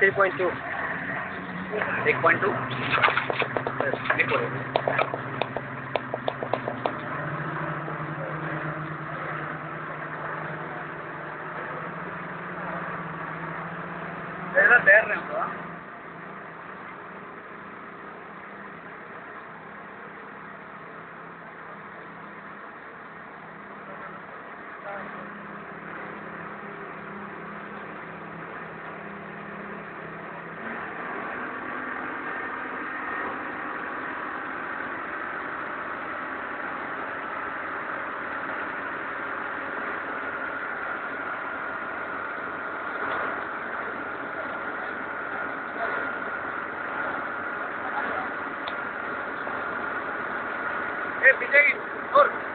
3.2. 8.2 Es la TR, ¿verdad? Vijay, Vijay,